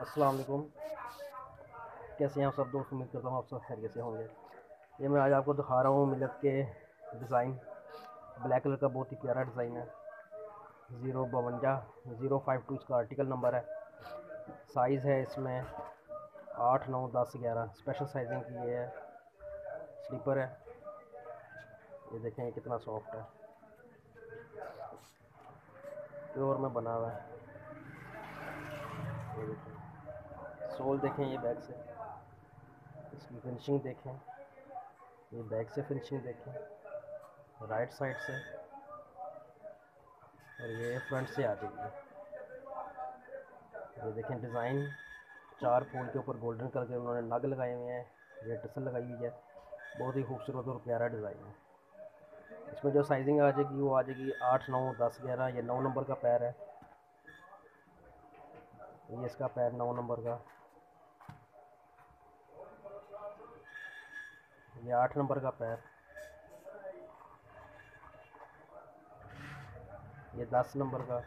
अस्सलाम वालेकुम कैसे हैं आप सब दोस्त? उम्मीद करता हूँ आप सब खैरियत से होंगे। ये मैं आज आपको दिखा रहा हूँ मिलत के डिज़ाइन ब्लैक कलर का बहुत ही प्यारा डिज़ाइन है। ज़ीरो बवंजा ज़ीरो फाइव टू इसका आर्टिकल नंबर है। साइज़ है इसमें आठ, नौ, दस, ग्यारह। स्पेशल साइजिंग की ये है। स्लीपर है। ये देखें कितना सॉफ्ट है। प्योर में बना हुआ है। सोल देखें ये बैक से। इसकी फिनिशिंग देखें। ये बैक से फिनिशिंग देखें। राइट साइड से। और ये फ्रंट से आ जाएगी। ये देखें डिज़ाइन चार फूल के ऊपर गोल्डन कलर के उन्होंने नग लगाए हुए हैं। ये टसल लगाई हुई है। बहुत ही खूबसूरत और प्यारा डिज़ाइन है। इसमें जो साइजिंग आ जाएगी, वो आ जाएगी आठ, नौ, दस, ग्यारह। ये नौ नंबर का पैर है। ये इसका पैर नौ नंबर का। ये आठ नंबर का पैर। ये दस नंबर का।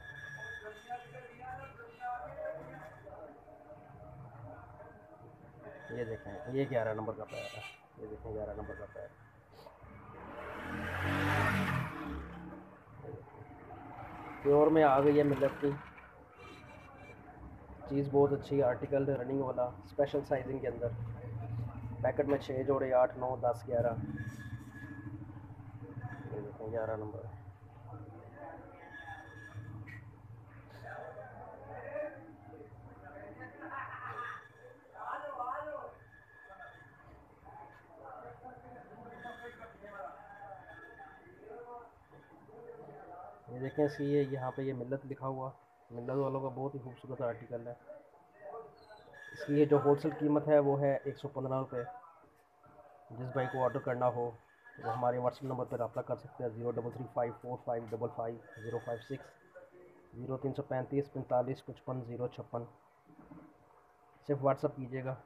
ये देखें, ये ग्यारह नंबर का पैर है। ये देखें, ग्यारह नंबर का पैर। प्योर में आ गई है मिलत की। चीज़ बहुत अच्छी आर्टिकल, रनिंग वाला स्पेशल साइजिंग के अंदर। पैकेट में छः जोड़े, आठ, नौ, दस, ग्यारह। ग्यारह नंबर। ये देखें, इसकी ये यहाँ पे ये मिलत लिखा हुआ मिलत वालों का बहुत ही खूबसूरत आर्टिकल है। इसकी ये जो होलसेल कीमत है, वो है एक सौ पंद्रह रुपये जिस भाई को ऑर्डर करना हो, वो हमारे व्हाट्सएप नंबर पर रबा कर सकते हैं, zero double three five four five double five zero five six zero तीन सौ पैंतीस, पैंतालीस, पचपन, ज़ीरो छप्पन। सिर्फ़ व्हाट्सअप कीजिएगा।